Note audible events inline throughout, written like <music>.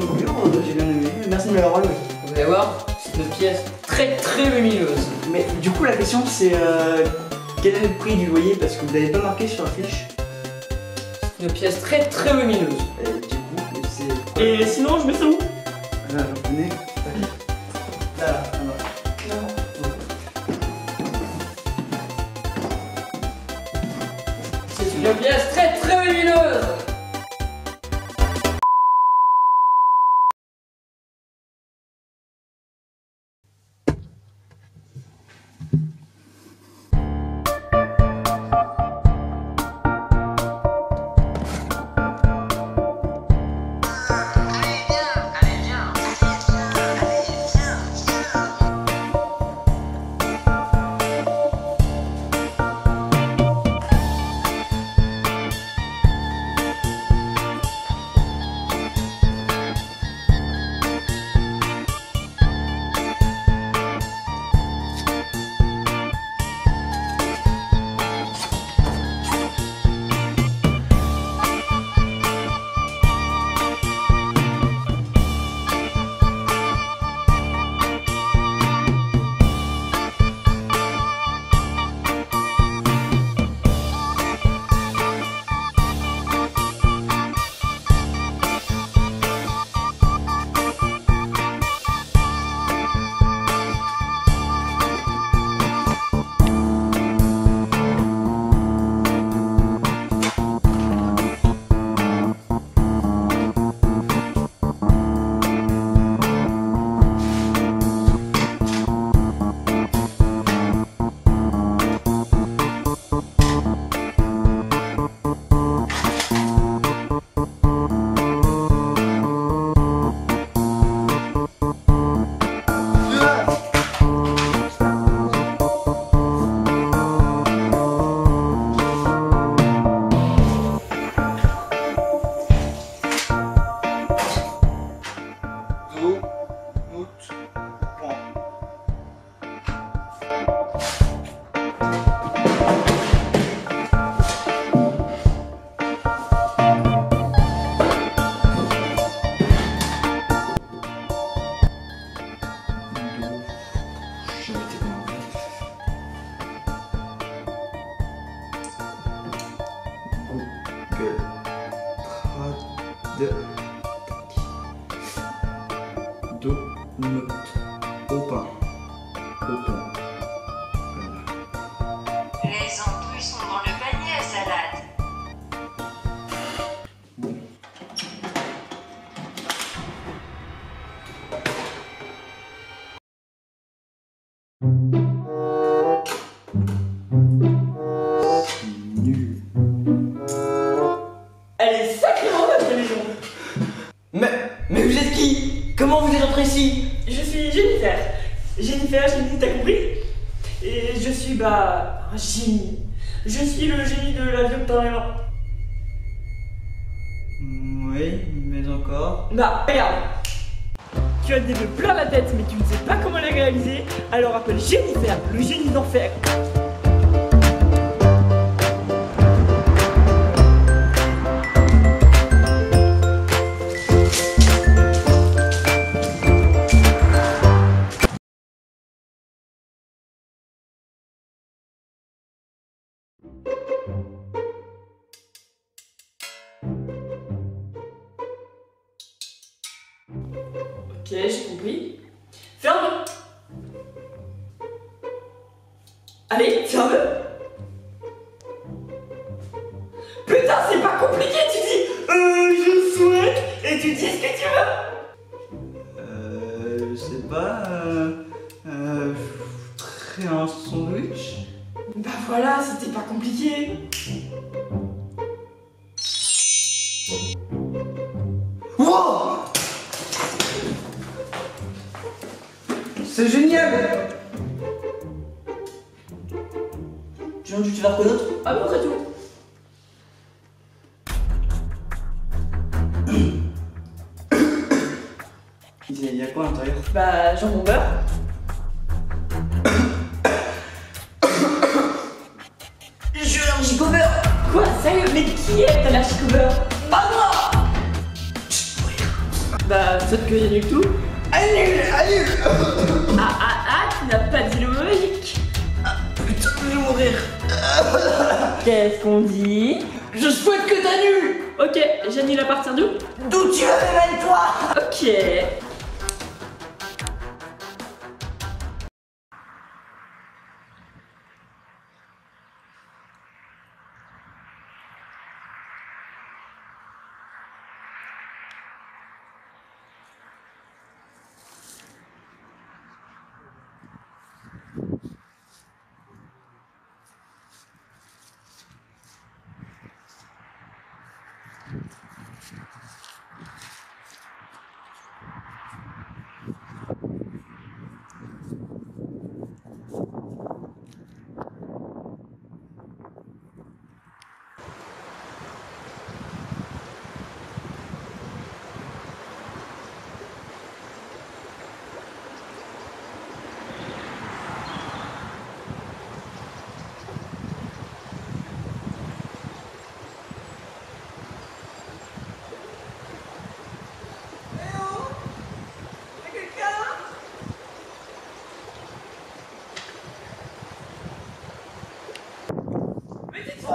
Hein, j'ai bien aimé. Merci de me l'avoir relevé. Vous allez voir, c'est une pièce très très lumineuse. Mais du coup, la question c'est euh, quel est le prix du loyer? Parce que vous l'avez pas marqué sur la fiche. C'est une pièce très très lumineuse. Et du coup, c'est. Et sinon, je mets ça où? Ah, Là, C'est une pièce très de, de, un génie. Je suis le génie de la Victorien. Oui, mais encore. Bah, regarde. Tu as des nœuds plein la tête, mais tu ne sais pas comment les réaliser. Alors appelle Jennifer, le génie d'enfer. Ferme. Allez, ferme. Putain, c'est pas compliqué, tu dis. Euh, je souhaite. Et tu dis ce que tu veux. Euh, je sais pas. Euh, euh, je voudrais un sandwich. Bah voilà, c'était pas compliqué. Wow C'est génial. Tu veux, tu vas quoi d'autre? À peu près tout. Il y a quoi à l'intérieur? Bah, jambon beurre. Allergique au beurre. Quoi, sérieux? Mais qui est au beurre? Pas moi. Bah, peut-être que j'ai tout. Annule Annule Ah ah ah, tu n'as pas dit le mot magique. Ah, mourir. <laughs> Qu'est-ce qu'on dit? Je souhaite que t'annules. Ok, j'annule à partir d'où? D'où tu veux, révèle-toi. Ok. On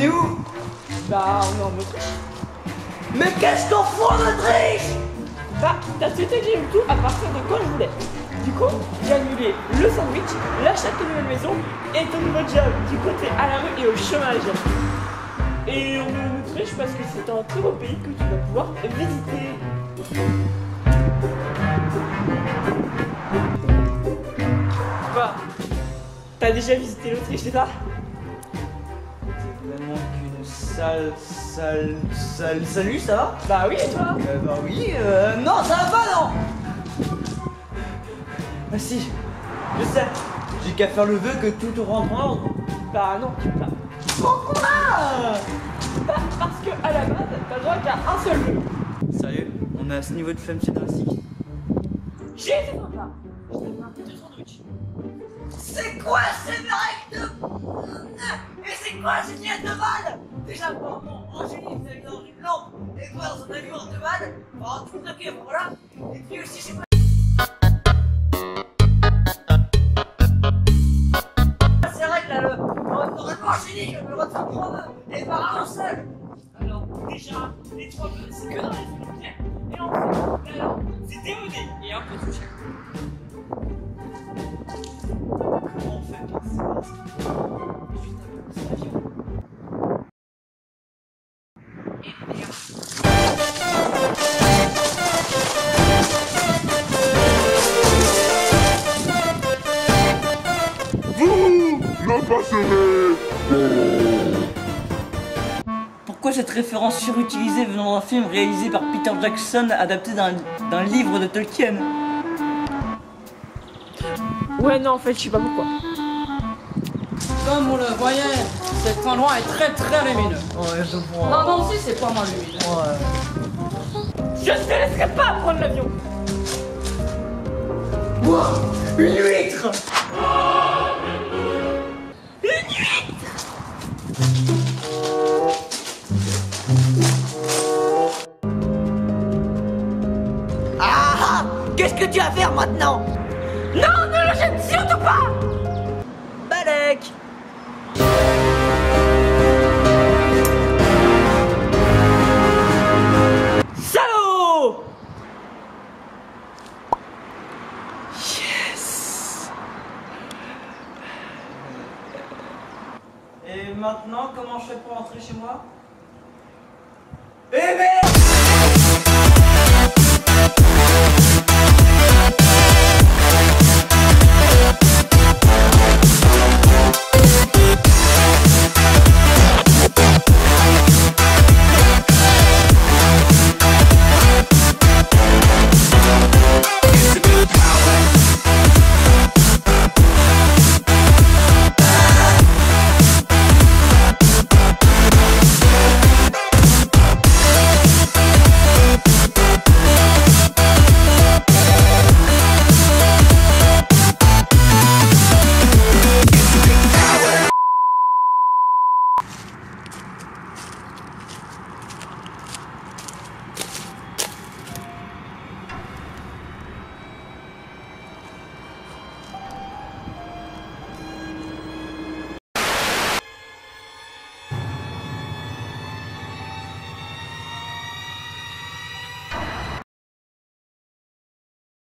est où? Bah, on est en Autriche. Mais qu'est-ce qu'on fout en Autriche? Bah, t'as souhaité que j'ai tout à partir de quand je voulais. Du coup, j'ai annulé le sandwich, l'achat de nouvelle maison et ton nouveau job du côté à la rue et au chômage. Et on est en Autriche parce que c'est un très beau pays que tu vas pouvoir visiter. Bah, t'as déjà visité l'Autriche, c'est ça? C'est vraiment qu'une sale, sale, sale. Salut, ça va? Bah oui, et toi? Euh, bah oui, euh, non, ça va pas, non Ah si, je sais, j'ai qu'à faire le vœu que tout rentre en ordre. Bah non, tu peux pas. Pourquoi Bah, <laughs> parce que à la base, t'as le droit qu'à un seul jeu. Sérieux On est à ce niveau de flemme chez drastique J'ai été sympa. Je t'ai fait un petit sandwich. C'est quoi ces mecs de... Et c'est quoi ces miettes de balle Déjà, bon, Angélique, vous allez dans une lampe, et moi dans un avion de balle, en tout ok, voilà. Et puis aussi, j'ai pas... Angélique, elle me le faire trois vœux, et pas un seul. Alors, déjà, les trois bleus, c'est que dans les. Et ensuite, alors, c'est démodé et un peu touché. Comment on fait pour. Vous ne passerez cette référence surutilisée venant d'un film réalisé par Peter Jackson adapté d'un d'un livre de Tolkien Ouais, non, en fait, je sais pas pourquoi. Comme on le voyait, cet endroit est très très lumineux. Ouais, je comprends. Non, non, si, c'est pas mal lumineux. Ouais. Je te laisserai pas prendre l'avion. Une huître que tu vas faire maintenant. Non, ne le jette surtout pas. Balek. Salaud. Et maintenant, comment je fais pour rentrer chez moi? Eh merde